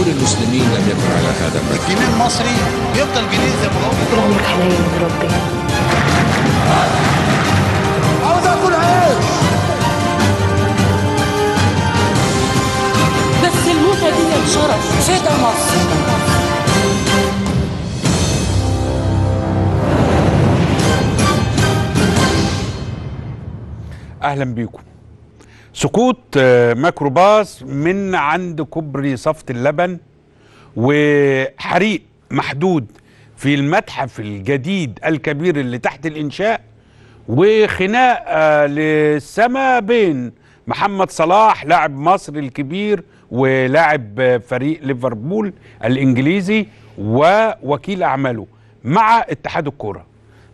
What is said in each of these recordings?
جمهور المسلمين لم يكن على هذا الرجل الجنيه المصري يفضل جنيه زي ما هو. حنين يا ربي عاوز آكل عيش. بس الموتة دي شرف فدا مصر. أهلا بيكم. سقوط آه، ميكروباص من عند كوبري صفت اللبن وحريق محدود في المتحف الجديد الكبير اللي تحت الإنشاء وخناق آه، للسما بين محمد صلاح لاعب مصر الكبير ولاعب آه، فريق ليفربول الإنجليزي ووكيل أعماله مع اتحاد الكورة.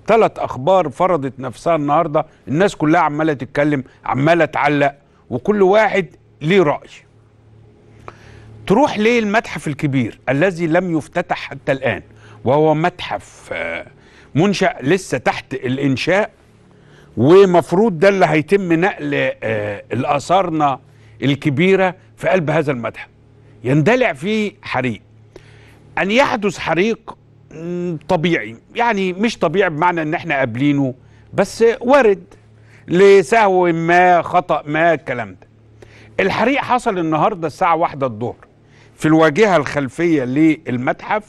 ثلاث أخبار فرضت نفسها النهارده. الناس كلها عمالة تتكلم عمالة تعلق. وكل واحد ليه رأي. تروح ليه المتحف الكبير الذي لم يفتتح حتى الآن؟ وهو متحف آه، منشأ لسه تحت الإنشاء ومفروض ده اللي هيتم نقل آه، الآثارنا الكبيرة في قلب هذا المتحف. يندلع فيه حريق. أن يحدث حريق طبيعي. يعني مش طبيعي بمعنى إن إحنا قابلينه بس وارد. لسهو ما خطأ ما الكلام ده. الحريق حصل النهاردة الساعة واحدة الظهر في الواجهة الخلفية للمتحف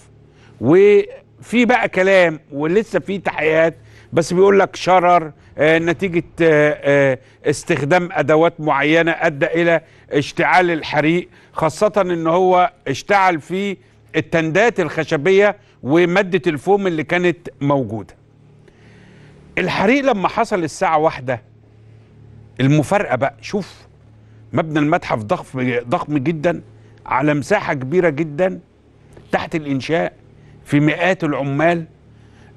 وفي بقى كلام ولسه في تحقيقات بس بيقول لك شرر آه، نتيجة آه، آه، استخدام أدوات معينة أدى إلى اشتعال الحريق خاصة إن هو اشتعل في التندات الخشبية ومادة الفوم اللي كانت موجودة. الحريق لما حصل الساعة واحدة المفارقة بقى شوف مبنى المتحف ضخم ضخم جدا على مساحة كبيرة جدا تحت الإنشاء في مئات العمال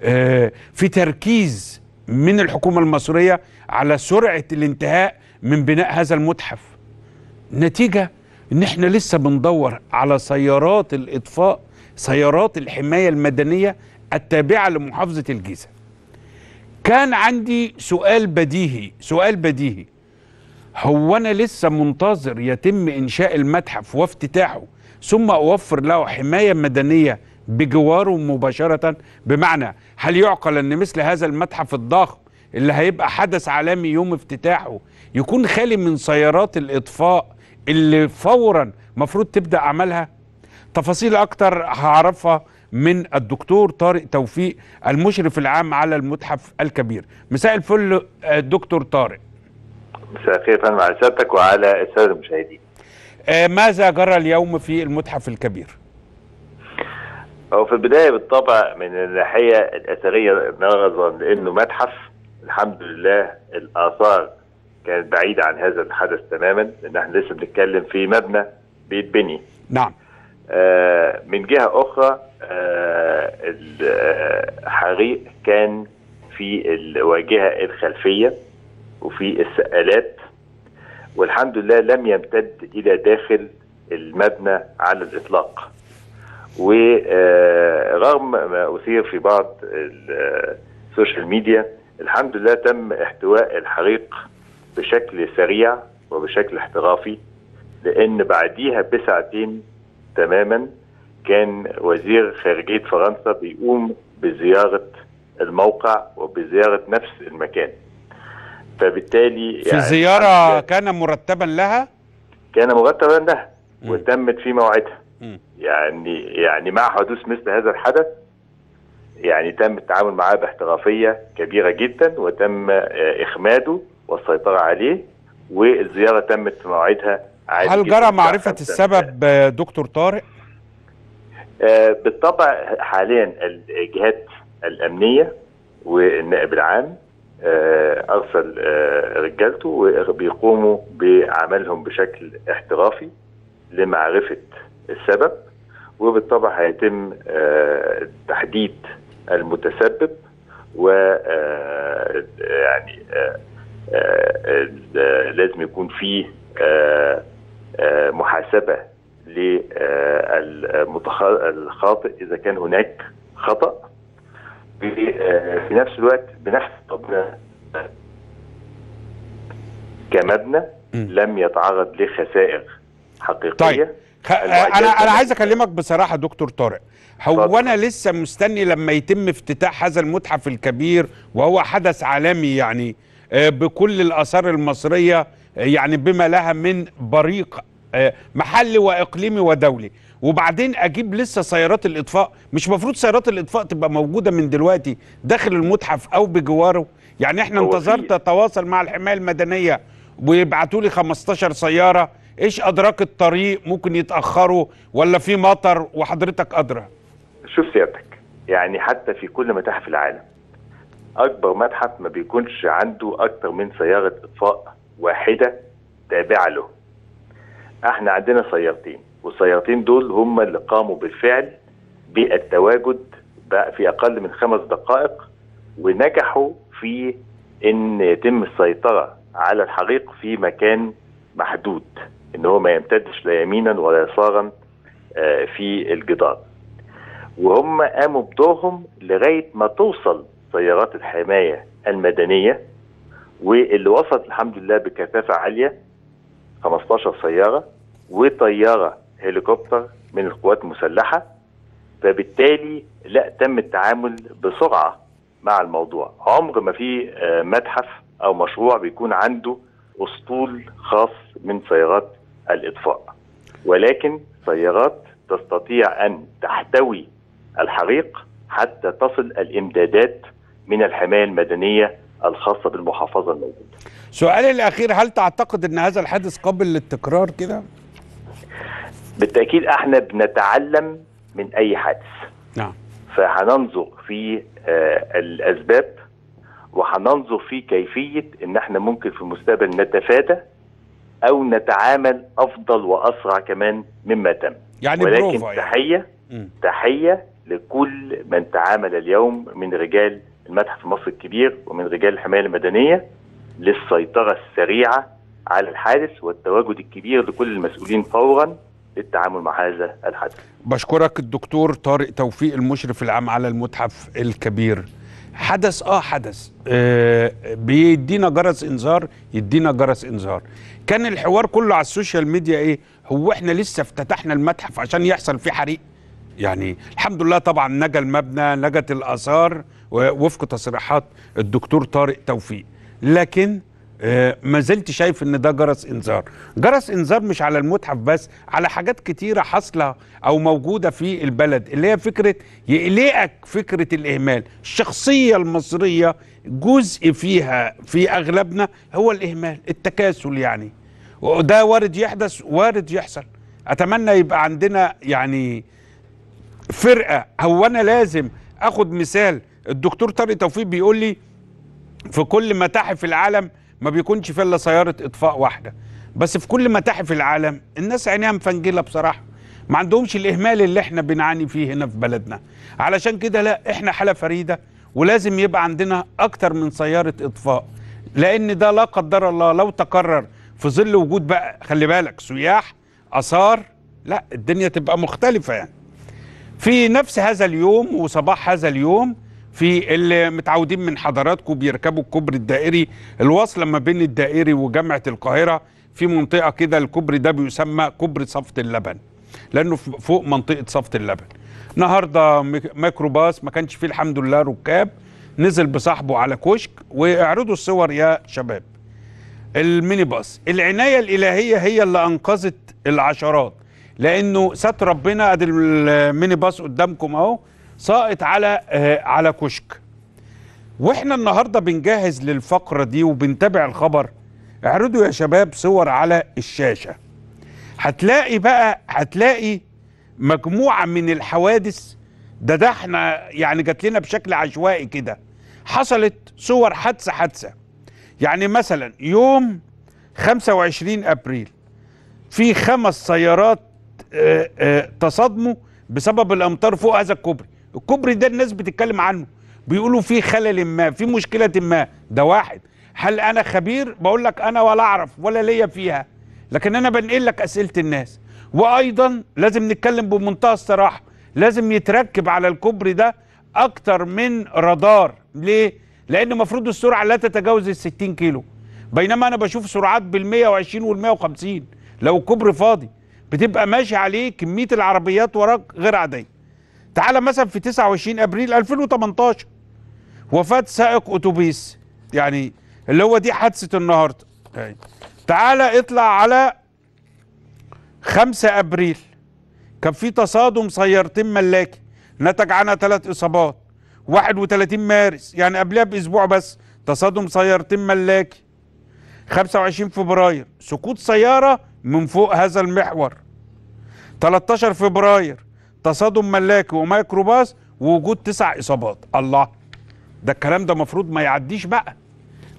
آه، في تركيز من الحكومة المصرية على سرعة الانتهاء من بناء هذا المتحف. نتيجة إن إحنا لسه بندور على سيارات الإطفاء سيارات الحماية المدنية التابعة لمحافظة الجيزة. كان عندي سؤال بديهي سؤال بديهي. هو أنا لسه منتظر يتم إنشاء المتحف وافتتاحه ثم أوفر له حماية مدنية بجواره مباشرة. بمعنى هل يعقل إن مثل هذا المتحف الضخم اللي هيبقى حدث عالمي يوم افتتاحه يكون خالي من سيارات الإطفاء اللي فورا مفروض تبدأ اعمالها تفاصيل أكتر هعرفها من الدكتور طارق توفيق المشرف العام على المتحف الكبير مساء الفل آه، دكتور طارق مساء الخير فندم على سيادتك وعلى السادة المشاهدين. آه، ماذا جرى اليوم في المتحف الكبير هو في البداية بالطبع من الناحية الأثرية نظرا لأنه متحف الحمد لله الآثار كانت بعيدة عن هذا الحدث تماما لأن إحنا لسه بنتكلم في مبنى بيتبني. نعم آه، من جهة أخرى الحريق كان في الواجهة الخلفية وفي السقالات والحمد لله لم يمتد إلى داخل المبنى على الإطلاق. ورغم ما أثير في بعض ال- السوشيال ميديا الحمد لله تم احتواء الحريق بشكل سريع وبشكل احترافي لأن بعديها بساعتين تماما كان وزير خارجية فرنسا بيقوم بزيارة الموقع وبزيارة نفس المكان فبالتالي في زيارة كان مرتبا لها كان مرتبا لها. وتمت في موعدها. يعني يعني مع حدوث مثل هذا الحدث يعني تم التعامل معاه باحترافية كبيرة جدا وتم آه، إخماده والسيطرة عليه والزيارة تمت في موعدها عادي هل. جرى معرفة خمسة- السبب آه، دكتور طارق بالطبع حاليا الجهات الأمنية والنائب العام آه، أرسل آه، رجالته وبيقوموا بعملهم بشكل احترافي لمعرفة السبب وبالطبع هيتم آه، تحديد المتسبب و آه، يعني آه، آه، آه، لازم يكون فيه آه، آه، محاسبة للخاطئ إذا كان هناك خطأ في آه، في نفس الوقت المبنى كمبنى. لم يتعرض لخسائر حقيقية طيب خ... أنا أنا عايز أكلمك بصراحة دكتور طارق هو. أنا لسه مستني لما يتم افتتاح هذا المتحف الكبير وهو حدث عالمي يعني آه، بكل الآثار المصرية آه، يعني بما لها من بريق آه، محلي وإقليمي ودولي. وبعدين أجيب لسه سيارات الإطفاء. مش مفروض سيارات الإطفاء تبقى موجودة من دلوقتي داخل المتحف أو بجواره؟ يعني إحنا انتظرت اتواصل مع الحماية المدنية ويبعتوا لي 15 سيارة. إيش أدراك الطريق؟ ممكن يتأخروا ولا في مطر وحضرتك أدرى؟ شوف سيادتك يعني حتى في كل متاحف العالم أكبر متحف ما بيكونش عنده أكتر من سيارة إطفاء واحدة تابعة له. إحنا عندنا سيارتين والسيارتين دول هم اللي قاموا بالفعل بالتواجد بقى في أقل من خمس دقائق ونجحوا في إن يتم السيطرة على الحريق في مكان محدود إن هو ما يمتدش لا يمينا ولا يسارا آه، في الجدار. وهم قاموا بدورهم لغاية ما توصل سيارات الحماية المدنية واللي وصلت الحمد لله بكثافة عالية 15 سيارة وطيارة هليكوبتر من القوات المسلحه فبالتالي لا تم التعامل بسرعة مع الموضوع عمر ما في آه، متحف أو مشروع بيكون عنده أسطول خاص من سيارات الإطفاء ولكن سيارات تستطيع أن تحتوي الحريق حتى تصل الإمدادات من الحماية المدنية الخاصة بالمحافظة الموجودة. سؤالي الأخير هل تعتقد إن هذا الحادث قابل للتكرار كده؟ بالتأكيد إحنا بنتعلم من أي حادث. نعم. فهننظر في آه، الأسباب وهننظر في كيفية إن إحنا ممكن في المستقبل نتفادى أو نتعامل أفضل وأسرع كمان مما تم. يعني ولكن بروفا يعني. تحية. تحية لكل من تعامل اليوم من رجال المتحف المصري الكبير ومن رجال الحماية المدنية. للسيطرة السريعة على الحادث والتواجد الكبير لكل المسؤولين فورا للتعامل مع هذا الحدث. بشكرك الدكتور طارق توفيق المشرف العام على المتحف الكبير. حدث آه حدث. آه بيدينا جرس إنذار؟ يدينا جرس إنذار. كان الحوار كله على السوشيال ميديا إيه؟ هو إحنا لسه افتتحنا المتحف عشان يحصل فيه حريق. يعني الحمد لله طبعا نجا المبنى نجت الآثار وفق تصريحات الدكتور طارق توفيق. لكن آه، ما زلت شايف إن ده جرس إنذار. جرس إنذار مش على المتحف بس على حاجات كتيرة حاصلة أو موجودة في البلد اللي هي فكرة يقلقك فكرة الإهمال. الشخصية المصرية جزء فيها في أغلبنا هو الإهمال التكاسل يعني. وده وارد يحدث وارد يحصل. أتمنى يبقى عندنا يعني فرقة. هو أنا لازم آخد مثال؟ الدكتور طارق توفيق بيقول لي في كل متاحف العالم ما بيكونش فيها إلا سيارة إطفاء واحدة. بس في كل متاحف العالم الناس عينيها مفنجلة بصراحة. ما عندهمش الإهمال اللي إحنا بنعاني فيه هنا في بلدنا. علشان كده لا إحنا حالة فريدة ولازم يبقى عندنا أكتر من سيارة إطفاء. لأن ده لا قدر الله لو تكرر في ظل وجود بقى خلي بالك سياح آثار لا الدنيا تبقى مختلفة يعني. في نفس هذا اليوم وصباح هذا اليوم في اللي متعودين من حضراتكم بيركبوا الكوبري الدائري. الواصله ما بين الدائري وجامعة القاهرة في منطقة كده الكوبري ده بيسمى كوبري صفط اللبن لأنه فوق منطقة صفط اللبن. النهارده ميك- ميكروباص ما كانش فيه الحمد لله ركاب نزل بصاحبه على كشك واعرضوا الصور يا شباب. الميني باص. العناية الإلهية هي اللي أنقذت العشرات لأنه ستر ربنا ادي الميني باص قدامكم أهو ساقط على آه على كشك. وإحنا النهارده بنجهز للفقرة دي وبنتابع الخبر. اعرضوا يا شباب صور على الشاشة. هتلاقي بقى هتلاقي مجموعة من الحوادث. ده ده إحنا يعني جات لنا بشكل عشوائي كده. حصلت صور حادثة حادثة. يعني مثلا يوم 25 أبريل في خمس سيارات آه، آه، تصادموا بسبب الأمطار فوق هذا الكوبري. الكوبري ده الناس بتتكلم عنه. بيقولوا في خلل ما في مشكلة ما. ده واحد. هل أنا خبير؟ بقول لك أنا ولا أعرف ولا ليا فيها. لكن أنا بنقل لك أسئلة الناس. وأيضا لازم نتكلم بمنتهى الصراحة. لازم يتركب على الكوبري ده أكتر من رادار. ليه؟ لأن المفروض السرعة لا تتجاوز ال 60 كيلو. بينما أنا بشوف سرعات بال 120 وال 150 لو الكوبري فاضي بتبقى ماشي عليه كميه العربيات وراك غير عادية. تعالى مثلا في 29 أبريل 2018 وفاة سائق أتوبيس. يعني اللي هو دي حادثة النهارده. أهي. تعالى اطلع على 5 أبريل. كان في تصادم سيارتين ملاكي. نتج عنها ثلاث إصابات. 31 مارس. يعني قبلها بأسبوع بس. تصادم سيارتين ملاكي. 25 فبراير. سقوط سيارة من فوق هذا المحور. 13 فبراير. تصادم ملاكي وميكروباص ووجود تسع إصابات. الله. ده الكلام ده المفروض ما يعديش بقى.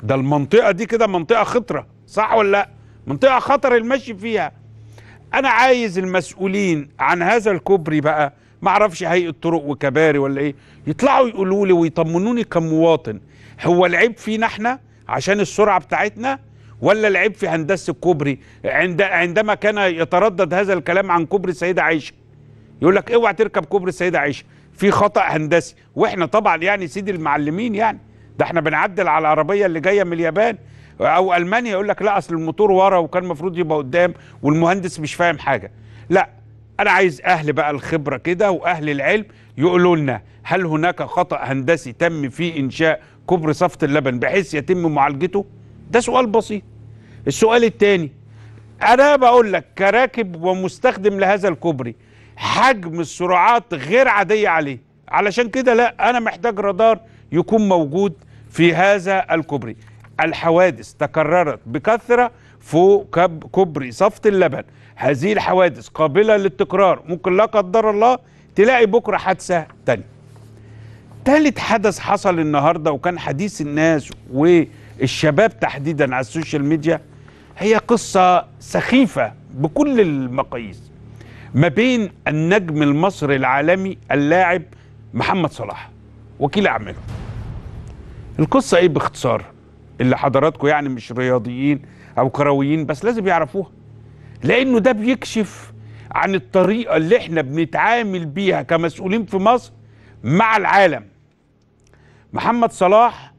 ده المنطقة دي كده منطقة خطرة صح ولا لأ؟ منطقة خطر المشي فيها. أنا عايز المسؤولين عن هذا الكوبري بقى ما أعرفش هيئة طرق وكباري ولا إيه يطلعوا يقولوا لي ويطمنوني كمواطن هو العيب فينا إحنا عشان السرعة بتاعتنا ولا العيب في هندسة الكوبري؟ عند عندما كان يتردد هذا الكلام عن كوبري السيدة عائشه يقول لك اوعى تركب كوبري السيدة عائشه في خطأ هندسي. وإحنا طبعا يعني سيدي المعلمين يعني. ده إحنا بنعدل على العربية اللي جاية من اليابان أو ألمانيا يقول لك لا أصل الموتور ورا وكان المفروض يبقى قدام والمهندس مش فاهم حاجة. لا أنا عايز أهل بقى الخبرة كده وأهل العلم يقولوا لنا هل هناك خطأ هندسي تم في إنشاء كوبري صفت اللبن بحيث يتم معالجته؟ ده سؤال بسيط. السؤال الثاني أنا بقول لك كراكب ومستخدم لهذا الكوبري حجم السرعات غير عادية عليه. علشان كده لا أنا محتاج رادار يكون موجود في هذا الكوبري. الحوادث تكررت بكثرة فوق كوبري صفط اللبن. هذه الحوادث قابلة للتكرار. ممكن لا قدر الله تلاقي بكرة حادثة تانية. تالت حدث حصل النهارده وكان حديث الناس والشباب تحديدا على ال social media هي قصة سخيفة بكل المقاييس. ما بين النجم المصري العالمي اللاعب محمد صلاح. وكيل أعماله. القصة إيه باختصار؟ اللي حضراتكم يعني مش رياضيين أو كرويين بس لازم يعرفوها. لأنه ده بيكشف عن الطريقة اللي إحنا بنتعامل بيها كمسؤولين في مصر مع العالم. محمد صلاح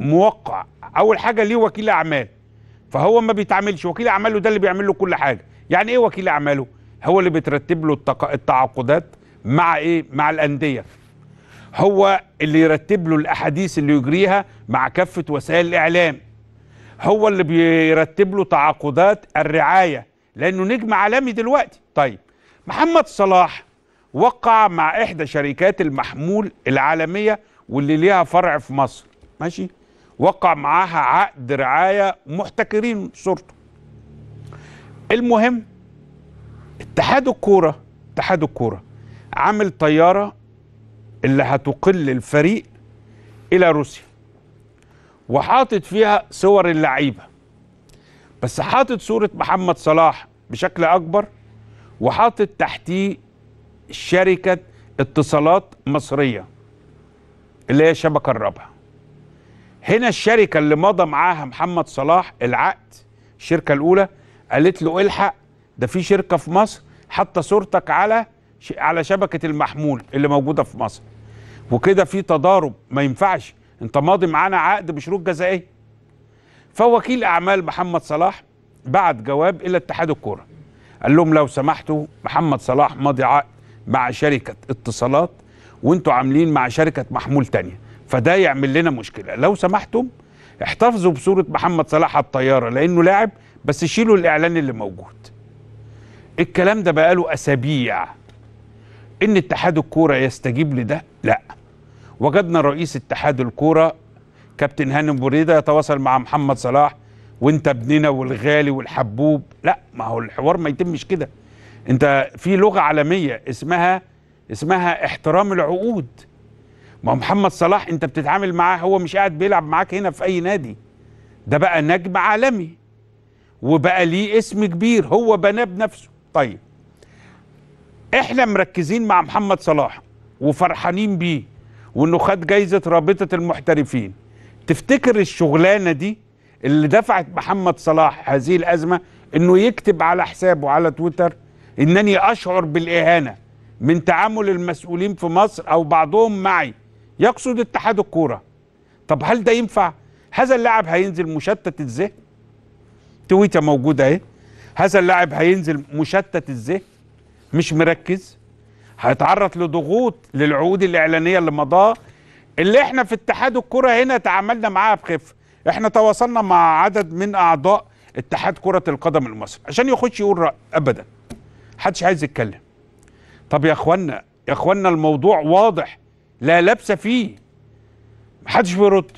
موقع. أول حاجة ليه وكيل أعمال. فهو ما بيتعاملش. وكيل أعماله ده اللي بيعمل له كل حاجة. يعني إيه وكيل أعماله؟ هو اللي بترتب له التعاقدات مع إيه؟ مع الأندية. هو اللي يرتب له الأحاديث اللي يجريها مع كافة وسائل الإعلام. هو اللي بيرتب له تعاقدات الرعاية لأنه نجم عالمي دلوقتي. طيب محمد صلاح وقع مع إحدى شركات المحمول العالمية واللي ليها فرع في مصر. ماشي؟ وقع معاها عقد رعاية محتكرين صورته. المهم اتحاد الكورة اتحاد الكورة عامل طيارة اللي هتقل الفريق إلى روسيا وحاطط فيها صور اللعيبة. بس حاطط صورة محمد صلاح بشكل أكبر وحاطط تحتيه شركة اتصالات مصرية اللي هي الشبكه الرابعه هنا الشركة اللي مضى معاها محمد صلاح العقد الشركة الأولى قالت له الحق ده في شركة في مصر حاطة صورتك على على شبكة المحمول اللي موجودة في مصر. وكده في تضارب ما ينفعش. انت ماضي معانا عقد بشروط جزائية. فوكيل أعمال محمد صلاح بعت جواب إلى اتحاد الكورة. قال لهم لو سمحتوا محمد صلاح ماضي عقد مع شركة اتصالات وانتوا عاملين مع شركة محمول تانية. فده يعمل لنا مشكلة. لو سمحتم احتفظوا بصورة محمد صلاح على الطيارة لأنه لاعب بس شيلوا الإعلان اللي موجود. الكلام ده بقاله أسابيع. إن اتحاد الكورة يستجيب لده؟ لا. وجدنا رئيس اتحاد الكورة كابتن هاني بريده يتواصل مع محمد صلاح وإنت ابننا والغالي والحبوب. لا ما هو الحوار ما يتمش كده. إنت في لغة عالمية اسمها اسمها احترام العقود. ما هو محمد صلاح إنت بتتعامل معاه هو مش قاعد بيلعب معاك هنا في أي نادي. ده بقى نجم عالمي. وبقى ليه اسم كبير هو بناه بنفسه. طيب إحنا مركزين مع محمد صلاح وفرحانين بيه وإنه خد جايزة رابطة المحترفين. تفتكر الشغلانة دي اللي دفعت محمد صلاح هذه الأزمة إنه يكتب على حسابه على تويتر إنني أشعر بالإهانة من تعامل المسؤولين في مصر أو بعضهم معي؟ يقصد اتحاد الكورة. طب هل ده ينفع؟ هذا اللاعب هينزل مشتت الذهن؟ تويته موجوده أهي. هذا اللاعب هينزل مشتت الذهن مش مركز هيتعرض لضغوط للعقود الإعلانية اللي مضاها اللي إحنا في اتحاد الكرة هنا تعاملنا معاها بخفه إحنا تواصلنا مع عدد من أعضاء اتحاد كرة القدم المصري. عشان يخش يقول رأي ابدا. محدش عايز يتكلم. طب يا إخوانا يا إخوانا الموضوع واضح لا لبس فيه. محدش بيرد.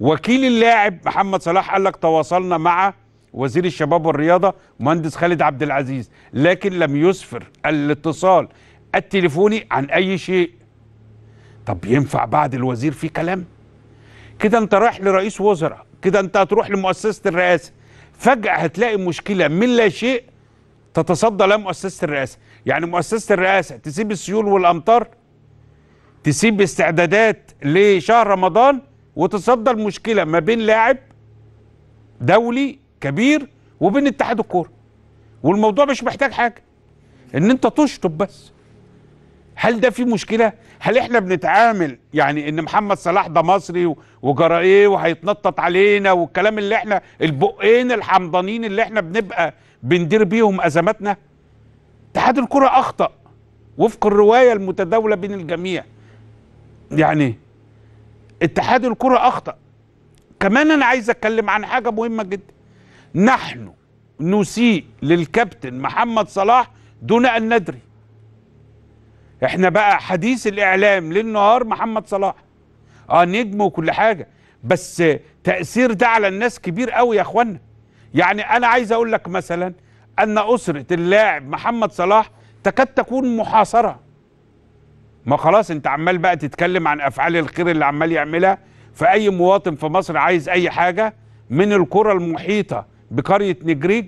وكيل اللاعب محمد صلاح قال لك تواصلنا مع وزير الشباب والرياضة مهندس خالد عبد العزيز لكن لم يسفر الاتصال التليفوني عن أي شيء. طب ينفع بعد الوزير في كلام؟ كده أنت رايح لرئيس وزراء كده أنت هتروح لمؤسسة الرئاسة. فجأة هتلاقي مشكلة من لا شيء تتصدى لها مؤسسة الرئاسة. يعني مؤسسة الرئاسة تسيب السيول والأمطار تسيب استعدادات لشهر رمضان وتصدى المشكلة ما بين لاعب دولي كبير وبين اتحاد الكورة. والموضوع مش محتاج حاجة. إن أنت تشطب بس. هل ده في مشكلة؟ هل إحنا بنتعامل يعني إن محمد صلاح ده مصري وجرى إيه وهيتنطط علينا والكلام اللي إحنا البقين الحمضانين اللي إحنا بنبقى بندير بيهم أزماتنا؟ اتحاد الكره أخطأ. وفق الرواية المتداولة بين الجميع. يعني اتحاد الكره أخطأ. كمان أنا عايز أتكلم عن حاجة مهمة جدا. نحن نسيء للكابتن محمد صلاح دون أن ندري. إحنا بقى حديث الإعلام للنهار محمد صلاح. آه نجم وكل حاجة بس تأثير ده على الناس كبير قوي يا إخوانا. يعني أنا عايز أقول لك مثلا أن أسرة اللاعب محمد صلاح تكاد تكون محاصرة. ما خلاص أنت عمال بقى تتكلم عن أفعال الخير اللي عمال يعملها. فاي مواطن في مصر عايز أي حاجة؟ من القرى المحيطة بقرية نجريج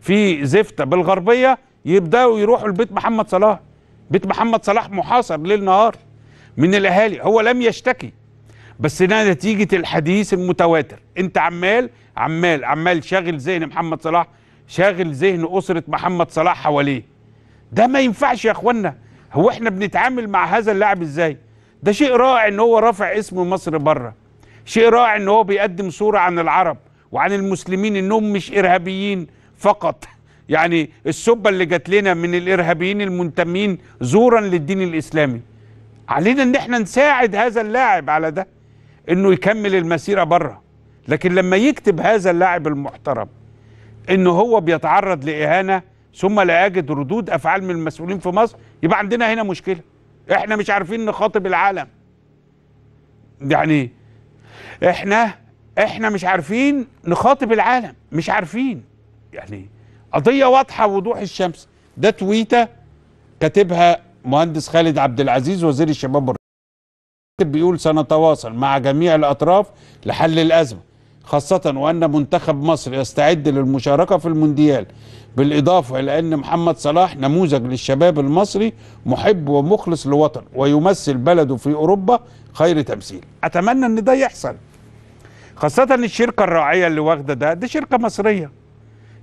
في زفته بالغربية يبدأوا يروحوا لبيت محمد صلاح. بيت محمد صلاح محاصر ليل نهار من الأهالي هو لم يشتكي. بس ده نتيجة الحديث المتواتر. أنت عمال عمال عمال شاغل ذهن محمد صلاح شاغل ذهن أسرة محمد صلاح حواليه. ده ما ينفعش يا اخوانا هو إحنا بنتعامل مع هذا اللاعب إزاي؟ ده شيء رائع إن هو رافع اسم مصر بره. شيء رائع إن هو بيقدم صورة عن العرب. وعن المسلمين إنهم مش إرهابيين فقط. يعني السبة اللي جات لنا من الإرهابيين المنتمين زورا للدين الإسلامي. علينا إن إحنا نساعد هذا اللاعب على ده إنه يكمل المسيرة بره لكن لما يكتب هذا اللاعب المحترم إنه هو بيتعرض لإهانة ثم لا يجد ردود أفعال من المسؤولين في مصر يبقى عندنا هنا مشكلة. إحنا مش عارفين نخاطب العالم. يعني إحنا إحنا مش عارفين نخاطب العالم مش عارفين. يعني قضية واضحة وضوح الشمس. ده تويتة كاتبها مهندس خالد عبد العزيز وزير الشباب والرياضة. بيقول سنتواصل مع جميع الأطراف لحل الأزمة خاصة وأن منتخب مصر يستعد للمشاركة في المونديال. بالإضافة إلى أن محمد صلاح نموذج للشباب المصري محب ومخلص لوطن ويمثل بلده في أوروبا خير تمثيل. أتمنى إن ده يحصل. خاصة الشركة الراعية اللي واخدة ده دي شركة مصرية.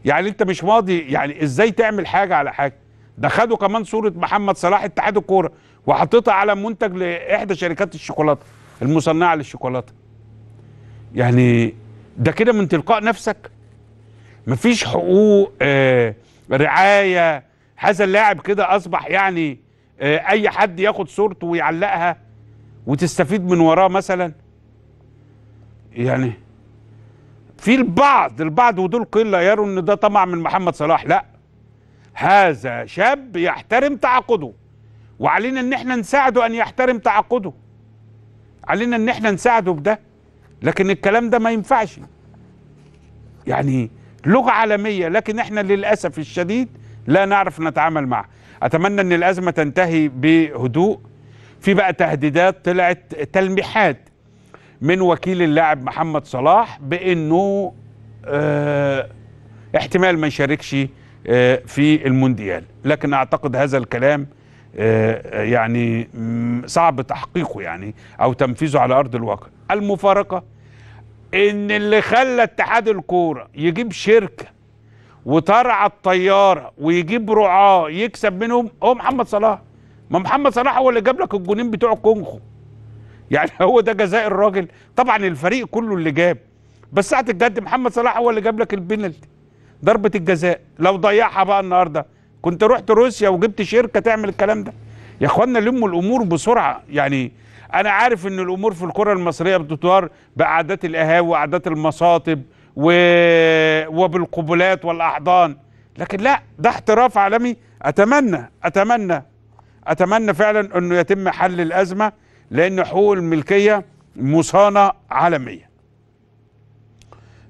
يعني انت مش ماضي يعني إزاي تعمل حاجة على حاجة؟ ده خدوا كمان صورة محمد صلاح اتحاد الكورة وحطيتها على منتج لإحدى شركات الشوكولاتة المصنعة للشوكولاتة. يعني ده كده من تلقاء نفسك؟ مفيش حقوق آه رعاية هذا اللاعب كده أصبح يعني آه أي حد ياخد صورته ويعلقها وتستفيد من وراه مثلا؟ يعني في البعض البعض ودول قلة يروا إن ده طمع من محمد صلاح لا. هذا شاب يحترم تعاقده. وعلينا إن إحنا نساعده أن يحترم تعاقده. علينا إن إحنا نساعده بده. لكن الكلام ده ما ينفعش. يعني لغة عالمية لكن إحنا للأسف الشديد لا نعرف نتعامل معها أتمنى إن الأزمة تنتهي بهدوء. في بقى تهديدات طلعت تلميحات. من وكيل اللاعب محمد صلاح بأنه آه احتمال ما يشاركش آه في المونديال. لكن أعتقد هذا الكلام آه يعني صعب تحقيقه يعني أو تنفيذه على أرض الواقع. المفارقة إن اللي خلى اتحاد الكورة يجيب شركة وترعى الطيارة ويجيب رعاة يكسب منهم هو محمد صلاح. ما محمد صلاح هو اللي جاب لك الجونين بتوع الكونغو يعني هو ده جزاء الراجل. طبعا الفريق كله اللي جاب بس ساعة الجد محمد صلاح هو اللي جاب لك البنالتي ضربة الجزاء. لو ضيعها بقى النهارده كنت رحت روسيا وجبت شركة تعمل الكلام ده. يا إخوانا لموا الأمور بسرعة. يعني أنا عارف إن الأمور في الكرة المصرية بتدار بأعداد القهاوي وأعداد المصاطب و... وبالقبلات والأحضان. لكن لا ده احتراف عالمي. أتمنى أتمنى أتمنى فعلا إنه يتم حل الأزمة. لأن حقوق الملكية مصانة عالمية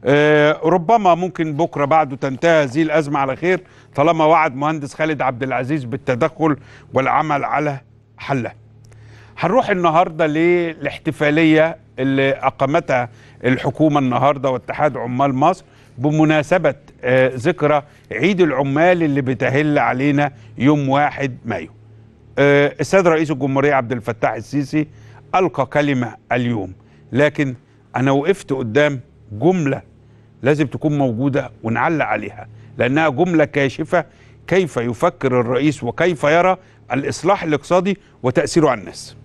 آه، ربما ممكن بكرة بعده تنتهي هذه الأزمة على خير طالما وعد مهندس خالد عبد العزيز بالتدخل والعمل على حلها. هنروح النهارده للاحتفالية اللي أقامتها الحكومة النهارده واتحاد عمال مصر بمناسبة آه، ذكرى عيد العمال اللي بتهل علينا يوم 1 مايو. آه، السيد رئيس الجمهورية عبد الفتاح السيسي ألقى كلمة اليوم. لكن أنا وقفت قدام جملة لازم تكون موجودة ونعلق عليها لأنها جملة كاشفة كيف يفكر الرئيس وكيف يرى الإصلاح الاقتصادي وتأثيره على الناس.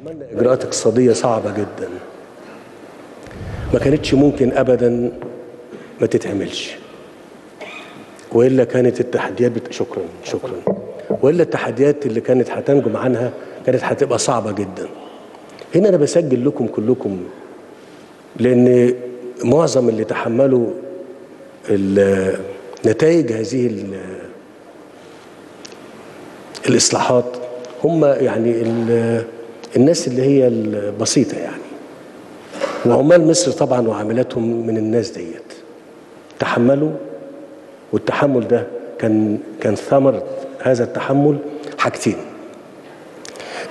عملنا إجراءات اقتصادية صعبة جدا. ما كانتش ممكن ابدا ما تتعملش. وإلا كانت التحديات بت... شكرا شكرا. وإلا التحديات اللي كانت هتنجم عنها كانت هتبقى صعبة جدا. هنا أنا بسجل لكم كلكم لأن معظم اللي تحملوا نتائج هذه ال- الإصلاحات هم يعني ال- الناس اللي هي البسيطة يعني. وعمال مصر طبعا وعاملاتهم من الناس ديت. تحملوا والتحمل ده كان كان ثمرة هذا التحمل حاجتين.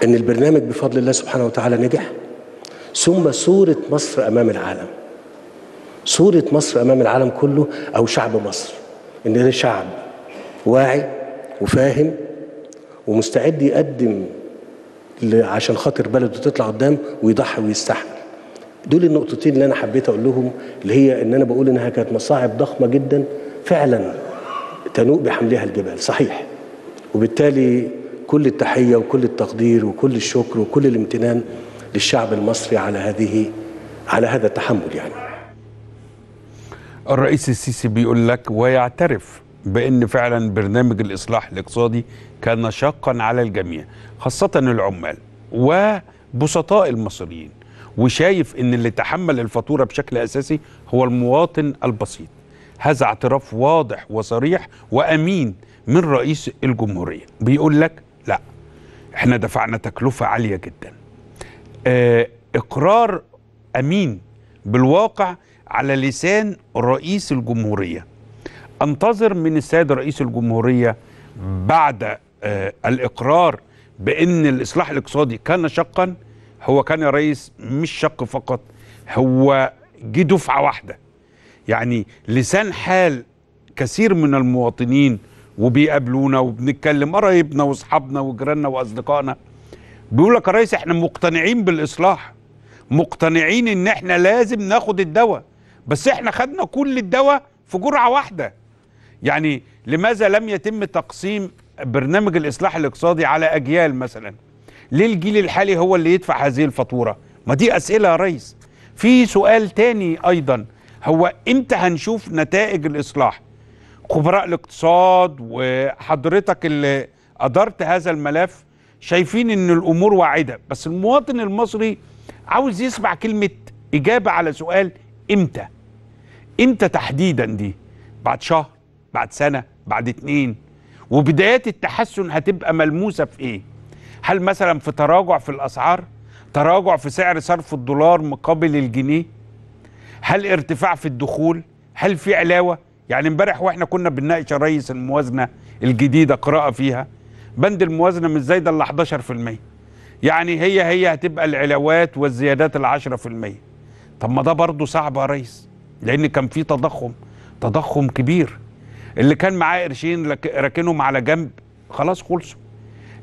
إن البرنامج بفضل الله سبحانه وتعالى نجح ثم صورة مصر أمام العالم. صورة مصر أمام العالم كله أو شعب مصر. إن ده شعب واعي وفاهم ومستعد يقدم عشان خاطر بلده تطلع قدام ويضحي ويستحمل. دول النقطتين اللي أنا حبيت أقول لهم اللي هي إن أنا بقول إنها كانت مصاعب ضخمة جدا فعلا تنوء بحملها الجبال. صحيح. وبالتالي كل التحية وكل التقدير وكل الشكر وكل الامتنان للشعب المصري على هذه على هذا التحمل يعني. الرئيس السيسي بيقول لك ويعترف بأن فعلا برنامج الإصلاح الاقتصادي كان شاقا على الجميع خاصة العمال وبسطاء المصريين وشايف أن اللي تحمل الفاتورة بشكل أساسي هو المواطن البسيط. هذا اعتراف واضح وصريح وأمين من رئيس الجمهورية. بيقول لك لا إحنا دفعنا تكلفة عالية جدا. آه، إقرار أمين بالواقع على لسان رئيس الجمهورية. أنتظر من السيد رئيس الجمهورية بعد آه، الإقرار بأن الإصلاح الاقتصادي كان شقا. هو كان يا ريس مش شق فقط هو جه دفعة واحدة. يعني لسان حال كثير من المواطنين وبيقابلونا وبنتكلم قرايبنا واصحابنا وجيراننا واصدقائنا. بيقول لك يا ريس إحنا مقتنعين بالإصلاح مقتنعين إن إحنا لازم ناخد الدواء بس إحنا خدنا كل الدواء في جرعة واحدة. يعني لماذا لم يتم تقسيم برنامج الإصلاح الاقتصادي على أجيال مثلا؟ ليه الجيل الحالي هو اللي يدفع هذه الفاتورة؟ ما دي أسئلة يا ريس. في سؤال تاني أيضا هو إمتى هنشوف نتائج الإصلاح؟ خبراء الاقتصاد وحضرتك اللي أدرت هذا الملف شايفين إن الأمور واعدة. بس المواطن المصري عاوز يسمع كلمة إجابة على سؤال إمتى؟ إمتى تحديدا دي؟ بعد شهر بعد سنة بعد اتنين؟ وبدايات التحسن هتبقى ملموسة في إيه؟ هل مثلا في تراجع في الأسعار؟ تراجع في سعر صرف الدولار مقابل الجنيه؟ هل ارتفاع في الدخول؟ هل في علاوة؟ يعني امبارح وإحنا كنا بنناقش يا ريس الموازنة الجديدة قراءة فيها. بند الموازنة مش زايدة إلا 11% يعني هي هي هتبقى العلاوات والزيادات ال 10% طب ما ده برضه صعب يا ريس لأن كان في تضخم تضخم كبير. اللي كان معاه قرشين راكنهم على جنب خلاص خلصوا.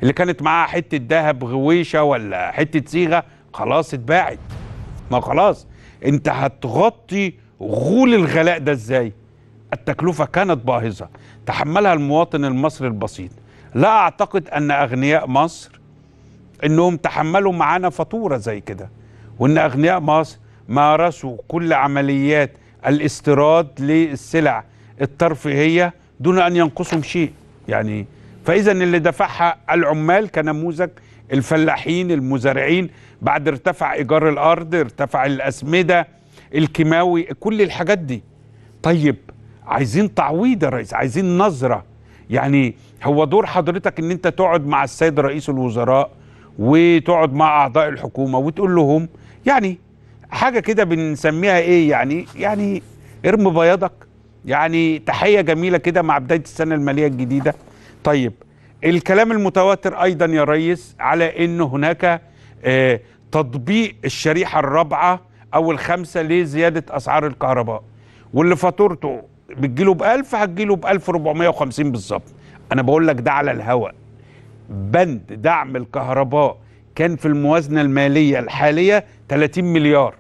اللي كانت معاها حتة ذهب غويشة ولا حتة صيغة خلاص اتباعت. ما خلاص انت هتغطي غول الغلاء ده إزاي؟ التكلفة كانت باهظة. تحملها المواطن المصري البسيط. لا أعتقد أن أغنياء مصر إنهم تحملوا معانا فاتورة زي كده وإن أغنياء مصر مارسوا كل عمليات الاستيراد للسلع الترفيهية دون أن ينقصهم شيء. يعني فإذا اللي دفعها العمال كنموذج الفلاحين المزارعين بعد ارتفع إيجار الأرض ارتفع الأسمدة الكيماوي كل الحاجات دي. طيب عايزين تعويض يا ريس عايزين نظرة. يعني هو دور حضرتك إن أنت تقعد مع السيد رئيس الوزراء وتقعد مع أعضاء الحكومة وتقول لهم يعني حاجة كده بنسميها إيه؟ يعني يعني ارم بياضك. يعني تحية جميلة كده مع بداية السنة المالية الجديدة. طيب الكلام المتواتر أيضا يا ريس على إن هناك آه تطبيق الشريحة الرابعة أو الخامسة لزيادة أسعار الكهرباء. واللي فاتورته بتجيله ب 1000 هتجيله ب 1450 بالظبط. أنا بقول لك ده على الهواء بند دعم الكهرباء كان في الموازنة المالية الحالية 30 مليار.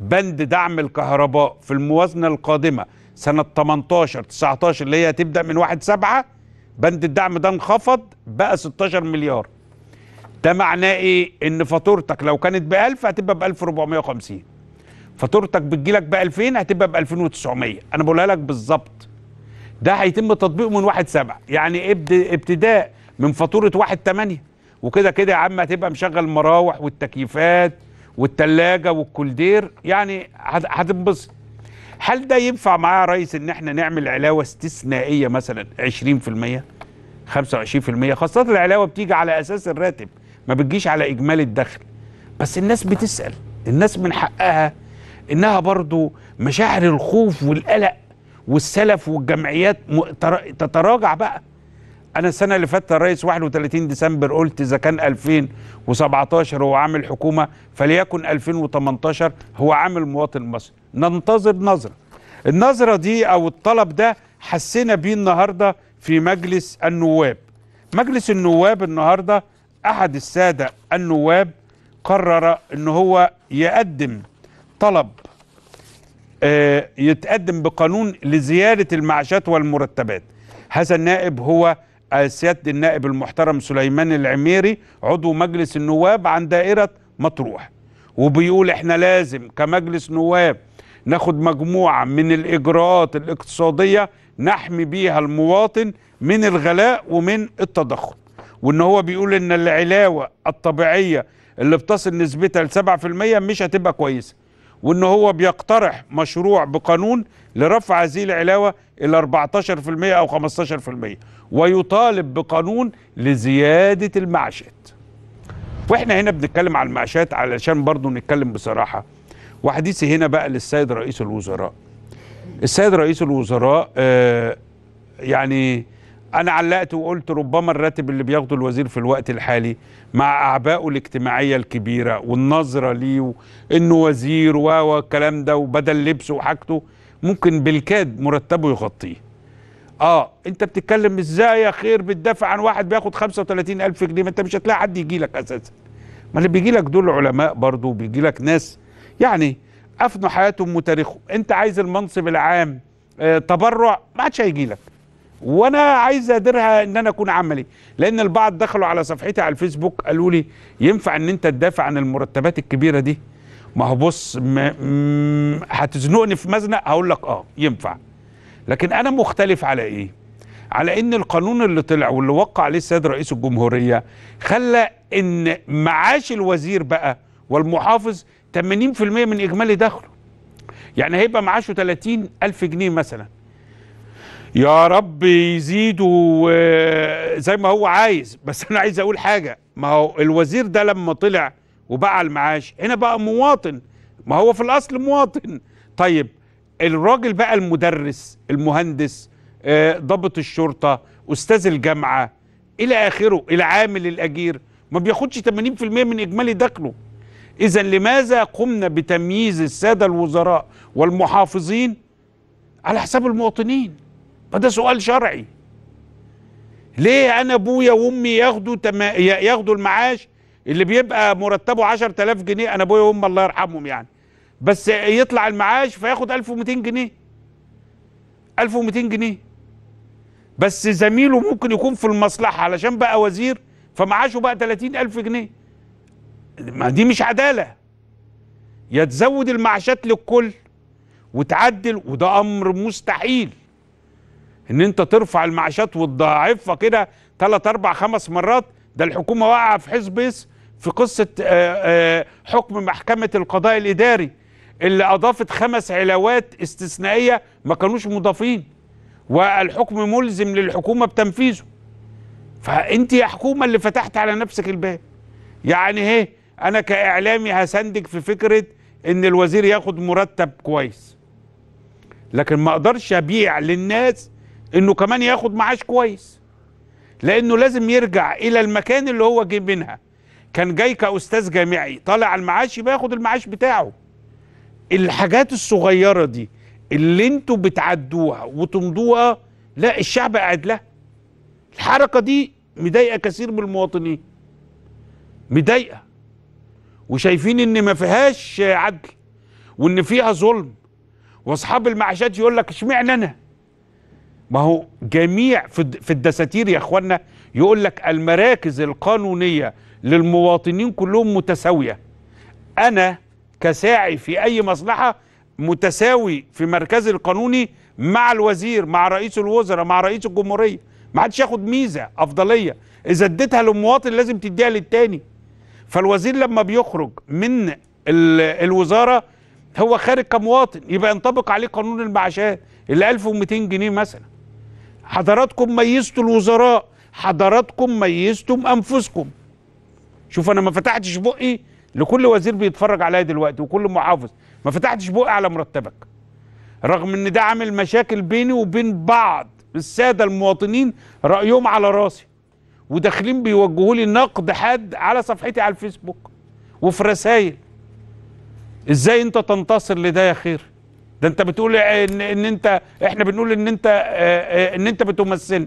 بند دعم الكهرباء في الموازنة القادمة سنة 18 19 اللي هي هتبدأ من 1 7 بند الدعم ده انخفض بقى 16 مليار. ده معناه إيه؟ إن فاتورتك لو كانت ب 1000 هتبقى ب 1450 فاتورتك بتجيلك ب 2000 هتبقى ب 2900 أنا بقولها لك بالظبط. ده هيتم تطبيقه من 1 7 يعني ابتداء من فاتورة 1 8 وكده كده يا عم هتبقى مشغل المراوح والتكييفات والتلاجة والكولدير. يعني هت- هتنبسط. هل ده ينفع معاه يا ريس إن إحنا نعمل علاوة استثنائية مثلا 20% 25% خاصة العلاوة بتيجي على أساس الراتب ما بتجيش على إجمالي الدخل. بس الناس بتسأل. الناس من حقها إنها برضو مشاعر الخوف والقلق والسلف والجمعيات تتراجع بقى. أنا السنة اللي فاتت يا ريس 31 ديسمبر قلت إذا كان 2017 هو عامل حكومة فليكن 2018 هو عامل مواطن مصري. ننتظر نظرة. النظرة دي أو الطلب ده حسينا بيه النهارده في مجلس النواب. مجلس النواب النهارده أحد السادة النواب قرر إن هو يقدم طلب آه، يتقدم بقانون لزيادة المعاشات والمرتبات. هذا النائب هو سيادة النائب المحترم سليمان العميري عضو مجلس النواب عن دائرة مطروح. وبيقول إحنا لازم كمجلس نواب ناخد مجموعة من الإجراءات الاقتصادية نحمي بيها المواطن من الغلاء ومن التضخم. وإن هو بيقول إن العلاوة الطبيعية اللي بتصل نسبتها ل 7% مش هتبقى كويسة. وان هو بيقترح مشروع بقانون لرفع هذه العلاوة إلى 14% أو 15% ويطالب بقانون لزيادة المعاشات. وإحنا هنا بنتكلم على المعاشات علشان برضو نتكلم بصراحة. وحديثي هنا بقى للسيد رئيس الوزراء. السيد رئيس الوزراء آه يعني أنا علقت وقلت ربما الراتب اللي بياخده الوزير في الوقت الحالي مع اعبائه الاجتماعية الكبيرة والنظرة ليه انه وزير والكلام ده وبدل لبسه وحاجته ممكن بالكاد مرتبه يغطيه. آه أنت بتتكلم إزاي يا خير بتدافع عن واحد بياخد 35 ألف جنيه؟ ما أنت مش هتلاقي حد يجي لك أساسا. ما اللي بيجي لك دول علماء برضه بيجي لك ناس يعني أفنوا حياتهم وتاريخهم. أنت عايز المنصب العام آه تبرع؟ ما عادش هيجي لك. وأنا عايز اديرها ان أنا اكون عملي. لأن البعض دخلوا على صفحتي على الفيسبوك قالوا لي ينفع ان انت تدافع عن المرتبات الكبيرة دي؟ ما هو بص هتزنقني في مزنق هقول لك آه ينفع. لكن أنا مختلف على إيه؟ على إن القانون اللي طلع واللي وقع عليه السيد رئيس الجمهورية خلى إن معاش الوزير بقى والمحافظ 80% من إجمالي دخله. يعني هيبقى معاشه 30 ألف جنيه مثلا. يا رب يزيدوا آه، زي ما هو عايز. بس أنا عايز أقول حاجة. ما هو الوزير ده لما طلع وبقى على المعاش هنا بقى مواطن. ما هو في الأصل مواطن. طيب الراجل بقى المدرس المهندس آه، ضابط الشرطة أستاذ الجامعة إلى آخره العامل الأجير ما بياخدش 80% من إجمالي دخله. اذا لماذا قمنا بتمييز السادة الوزراء والمحافظين على حساب المواطنين؟ فده سؤال شرعي. ليه أنا أبويا وأمي ياخدوا تما... ياخدوا المعاش اللي بيبقى مرتبه 10000 جنيه؟ أنا أبويا وأمي الله يرحمهم يعني. بس يطلع المعاش فياخد 1200 جنيه. 1200 جنيه. بس زميله ممكن يكون في المصلحة علشان بقى وزير فمعاشه بقى 30000 جنيه. ما دي مش عدالة. يا تزود المعاشات للكل وتعدل وده أمر مستحيل. إن أنت ترفع المعاشات وتضاعفها كده ثلاث أربع خمس مرات ده الحكومة واقعة في حزبس في قصة آه، آه، حكم محكمة القضاء الإداري اللي أضافت خمس علاوات استثنائية ما كانوش مضافين والحكم ملزم للحكومة بتنفيذه. فأنت يا حكومة اللي فتحت على نفسك الباب. يعني إيه؟ أنا كإعلامي هسندك في فكرة إن الوزير ياخد مرتب كويس. لكن ما أقدرش أبيع للناس انه كمان ياخد معاش كويس. لأنه لازم يرجع إلى المكان اللي هو جه منها. كان جاي كأستاذ جامعي طالع على المعاش يبقى ياخد المعاش بتاعه. الحاجات الصغيرة دي اللي أنتوا بتعدوها وتمضوها لا الشعب قاعد لها. الحركة دي مضايقة كثير من المواطنين. مضايقة. وشايفين إن ما فيهاش عدل وإن فيها ظلم. وأصحاب المعاشات يقول لك اشمعنى أنا؟ ما هو جميع في الد- في الدساتير يا اخوانا يقول لك المراكز القانونية للمواطنين كلهم متساوية. أنا كساعي في أي مصلحة متساوي في مركزي القانوني مع الوزير مع رئيس الوزراء مع رئيس الجمهورية. ما حدش ياخد ميزة أفضلية. إذا اديتها لمواطن لازم تديها للتاني. فالوزير لما بيخرج من ال- الوزارة هو خارج كمواطن يبقى ينطبق عليه قانون المعاشات اللي 1200 جنيه مثلا. حضراتكم ميزتوا الوزراء حضراتكم ميزتم أنفسكم. شوف أنا ما فتحتش بقي لكل وزير بيتفرج عليا دلوقتي وكل محافظ. ما فتحتش بقي على مرتبك. رغم إن ده عامل مشاكل بيني وبين بعض السادة المواطنين رأيهم على راسي. وداخلين بيوجهوا لي نقد حاد على صفحتي على الفيسبوك. وفي رسائل إزاي أنت تنتصر لده يا خير؟ ده انت بتقول ان, إن انت إحنا بنقول ان انت آه، آه، ان انت بتمثل.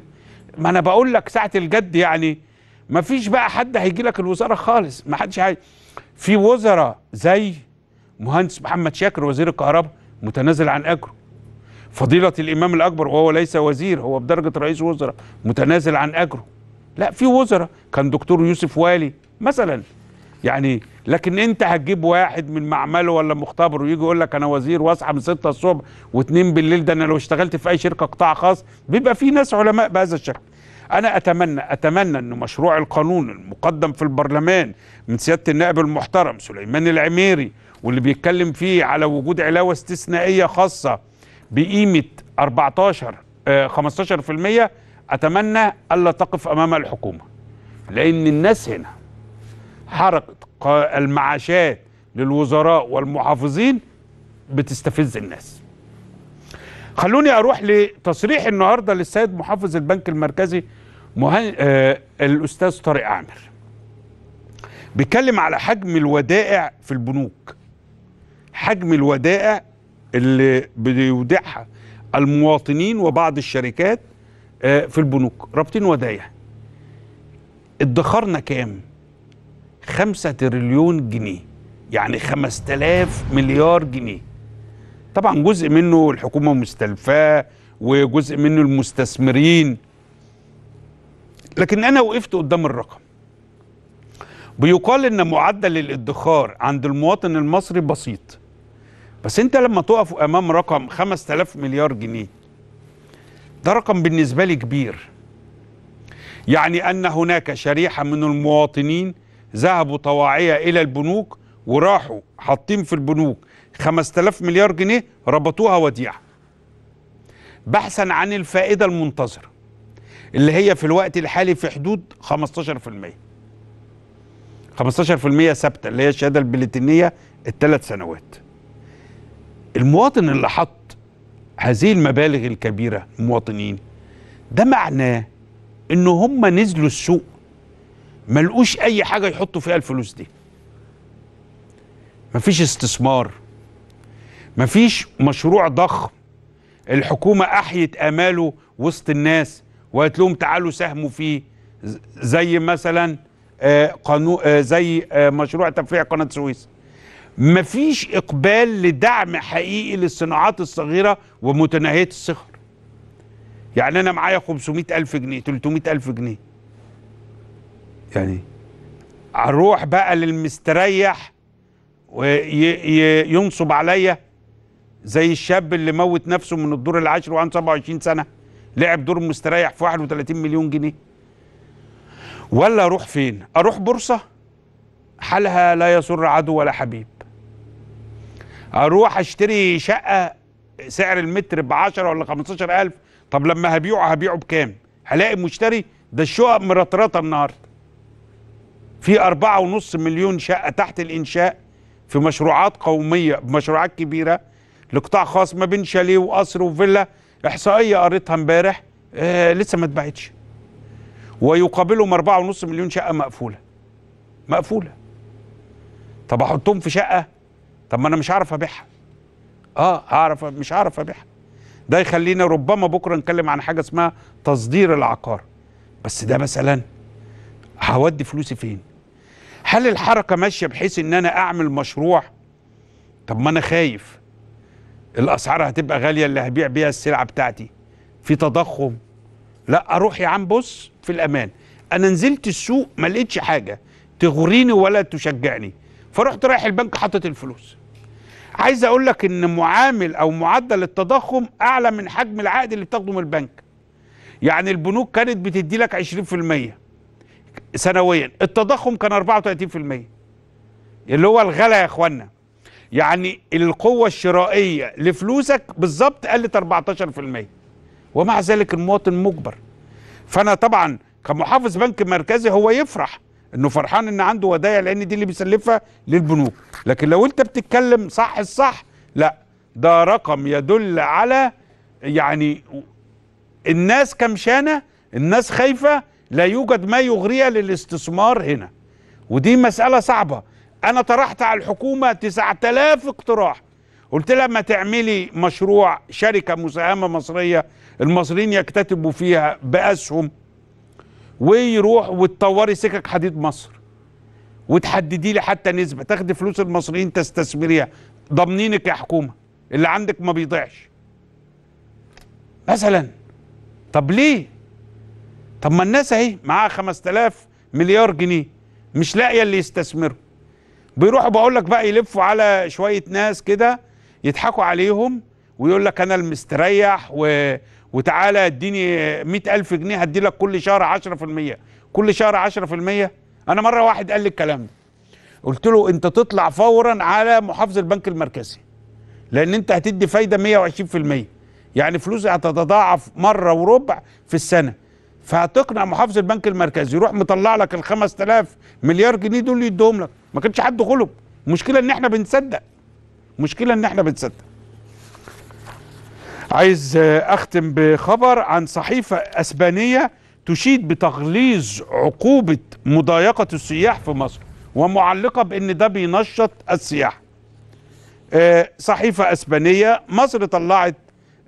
ما أنا بقول لك ساعة الجد يعني ما فيش بقى حد هيجي لك الوزارة خالص ما حدش هي في وزراء زي مهندس محمد شاكر وزير الكهرباء متنازل عن أجره. فضيلة الإمام الأكبر وهو ليس وزير هو بدرجة رئيس وزراء متنازل عن أجره. لا في وزراء كان دكتور يوسف والي مثلا. يعني لكن انت هتجيب واحد من معمله ولا مختبر ويجي يقول لك أنا وزير واصحى من 6 الصبح و2 بالليل ده أنا لو اشتغلت في اي شركة قطاع خاص بيبقى في ناس علماء بهذا الشكل. أنا اتمنى اتمنى ان مشروع القانون المقدم في البرلمان من سيادة النائب المحترم سليمان العميري واللي بيتكلم فيه على وجود علاوة استثنائية خاصة بقيمة 14 آه 15% اتمنى ألا تقف امام الحكومة. لأن الناس هنا حركه المعاشات للوزراء والمحافظين بتستفز الناس. خلوني أروح لتصريح النهارده للسيد محافظ البنك المركزي مهن... آه الأستاذ طارق عامر. بيتكلم على حجم الودائع في البنوك. حجم الودائع اللي بيودعها المواطنين وبعض الشركات آه في البنوك. رابطين ودايع ادخرنا كام؟ خمسة تريليون جنيه. يعني خمس تلاف مليار جنيه. طبعا جزء منه الحكومة مستلفاه وجزء منه المستثمرين. لكن أنا وقفت قدام الرقم. بيقال إن معدل الادخار عند المواطن المصري بسيط. بس أنت لما تقف أمام رقم 5000 مليار جنيه ده رقم بالنسبة لي كبير. يعني أن هناك شريحة من المواطنين ذهبوا طواعية إلى البنوك وراحوا حاطين في البنوك 5000 مليار جنيه ربطوها وديعة. بحثا عن الفائدة المنتظرة اللي هي في الوقت الحالي في حدود 15% 15% ثابتة اللي هي الشهادة البلاتينية الثلاث سنوات. المواطن اللي حط هذه المبالغ الكبيرة المواطنين ده معناه إن هم نزلوا السوق ما لقوش أي حاجة يحطوا فيها الفلوس دي. مفيش استثمار. مفيش مشروع ضخم. الحكومة أحيت آماله وسط الناس وقالت لهم تعالوا ساهموا فيه. زي مثلا آه، قانون آه، زي آه، مشروع تفريع قناة السويس مفيش إقبال لدعم حقيقي للصناعات الصغيرة ومتناهية الصغر يعني أنا معايا 500 ألف جنيه 300 ألف جنيه. يعني أروح بقى للمستريح وينصب عليا زي الشاب اللي موت نفسه من الدور العاشر وعنده 27 سنة لعب دور مستريح في 31 مليون جنيه. ولا أروح فين؟ أروح بورصة؟ حالها لا يسر عدو ولا حبيب. أروح اشتري شقة سعر المتر ب 10 ولا 15 ألف. طب لما هبيعه هبيعه بكام؟ هلاقي مشتري ده الشقق مرطرطة النهارده. في أربعة ونص مليون شقة تحت الإنشاء في مشروعات قومية بمشروعات كبيرة لقطاع خاص ما بين شاليه وقصر وفيلا إحصائية قريتها امبارح آه لسه ما اتباعتش. ويقابلهم أربعة ونص مليون شقة مقفولة. مقفولة. طب أحطهم في شقة؟ طب ما أنا مش هعرف أبيعها. آه هعرف مش هعرف أبيعها. ده يخلينا ربما بكرة نتكلم عن حاجة اسمها تصدير العقار. بس ده مثلا هودي فلوسي فين؟ هل الحركة ماشية بحيث إن أنا أعمل مشروع؟ طب ما أنا خايف. الأسعار هتبقى غالية اللي هبيع بيها السلعة بتاعتي. في تضخم. لا أروح يا عم بص في الأمان. أنا نزلت السوق ما لقيتش حاجة. تغريني ولا تشجعني. فرحت رايح البنك حاطط الفلوس. عايز أقول لك إن معامل أو معدل التضخم أعلى من حجم العقد اللي بتاخده من البنك. يعني البنوك كانت بتدي لك 20% سنويا. التضخم كان 34% اللي هو الغلا يا إخوانا. يعني القوة الشرائية لفلوسك بالظبط قلت 14% ومع ذلك المواطن مجبر. فأنا طبعا كمحافظ بنك مركزي هو يفرح إنه فرحان إن عنده ودايع لأن دي اللي بيسلفها للبنوك. لكن لو أنت بتتكلم صح الصح لا. ده رقم يدل على يعني الناس كمشانة الناس خايفة لا يوجد ما يغريها للاستثمار هنا. ودي مسألة صعبة. أنا طرحت على الحكومة 9000 اقتراح. قلت لها ما تعملي مشروع شركة مساهمة مصرية المصريين يكتتبوا فيها بأسهم ويروح وتطوري سكك حديد مصر. وتحددي لي حتى نسبة. تاخدي فلوس المصريين تستثمريها. ضامنينك يا حكومة. اللي عندك ما بيضيعش. مثلا. طب ليه؟ طب ما الناس اهي معاها 5000 مليار جنيه مش لاقية اللي يستثمروا. بيروحوا بقول لك بقى يلفوا على شوية ناس كده يضحكوا عليهم ويقول لك أنا المستريح و... وتعالى اديني 100000 جنيه هدي لك كل شهر 10% كل شهر 10% أنا مرة واحد قال لي الكلام ده. قلت له أنت تطلع فورا على محافظ البنك المركزي لأن أنت هتدي فايدة 120% يعني فلوسي هتتضاعف مرة وربع في السنة. فهتقنع محافظ البنك المركزي يروح مطلع لك ال 5000 مليار جنيه دول يديهم لك. ما كانش حد غلب المشكلة إن إحنا بنصدق. مشكلة إن إحنا بنصدق. عايز أختم بخبر عن صحيفة أسبانية تشيد بتغليظ عقوبة مضايقة السياح في مصر ومعلقة بإن ده بينشط السياحه آه، صحيفة أسبانية مصر طلعت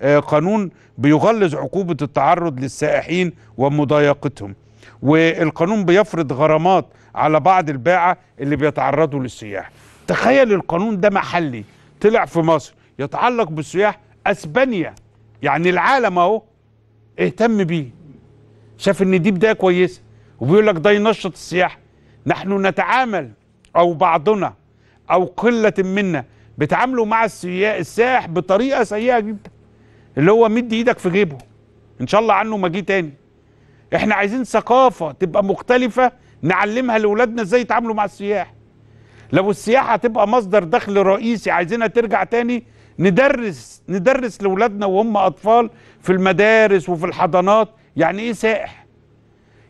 قانون بيغلظ عقوبة التعرض للسائحين ومضايقتهم. والقانون بيفرض غرامات على بعض الباعة اللي بيتعرضوا للسياح. تخيل القانون ده محلي طلع في مصر يتعلق بالسياح أسبانيا. يعني العالم أهو اهتم بيه. شاف إن دي بداية كويسة. وبيقول لك ده ينشط السياحه نحن نتعامل أو بعضنا أو قلة منا بيتعاملوا مع السياح السائح بطريقة سيئة جدا. اللي هو مد إيدك في جيبه. إن شاء الله عنه ما جه تاني. إحنا عايزين ثقافة تبقى مختلفة نعلمها لأولادنا إزاي يتعاملوا مع السياح. لو السياحة هتبقى مصدر دخل رئيسي عايزينها ترجع تاني ندرس ندرس لأولادنا وهم أطفال في المدارس وفي الحضانات يعني إيه سائح؟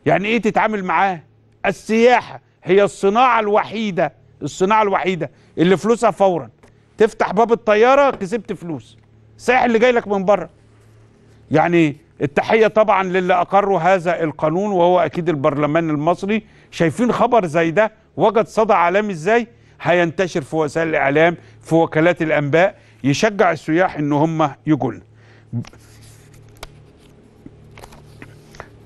يعني إيه تتعامل معاه؟ السياحة هي الصناعة الوحيدة الصناعة الوحيدة اللي فلوسها فورا. تفتح باب الطيارة كسبت فلوس. السائح اللي جاي لك من بره. يعني التحية طبعا للي اقروا هذا القانون وهو أكيد البرلمان المصري. شايفين خبر زي ده؟ وجد صدى عالمي إزاي؟ هينتشر في وسائل الإعلام في وكالات الأنباء يشجع السياح إن هم يجوا. لنا.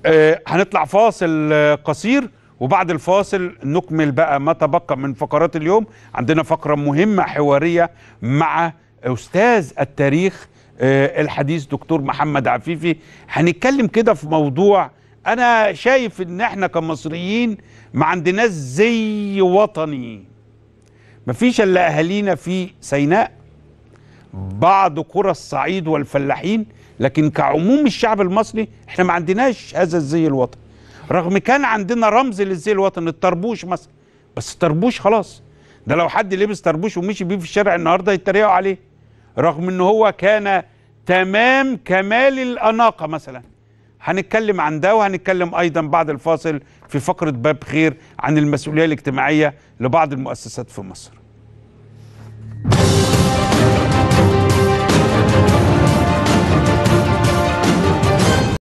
آه، هنطلع فاصل قصير وبعد الفاصل نكمل بقى ما تبقى من فقرات اليوم. عندنا فقرة مهمة حوارية مع أستاذ التاريخ آه، الحديث دكتور محمد عفيفي. هنتكلم كده في موضوع أنا شايف إن إحنا كمصريين ما عندناش زي وطني. مفيش إلا أهالينا في سيناء بعض قرى الصعيد والفلاحين لكن كعموم الشعب المصري إحنا ما عندناش هذا الزي الوطني. رغم كان عندنا رمز للزي الوطني الطربوش مثلا. بس الطربوش خلاص. ده لو حد لبس طربوش ومشي بيه في الشارع النهارده يتريقوا عليه. رغم ان هو كان تمام كمال الأناقة مثلا. هنتكلم عن ده وهنتكلم أيضا بعد الفاصل في فقرة باب خير عن المسؤولية الاجتماعية لبعض المؤسسات في مصر.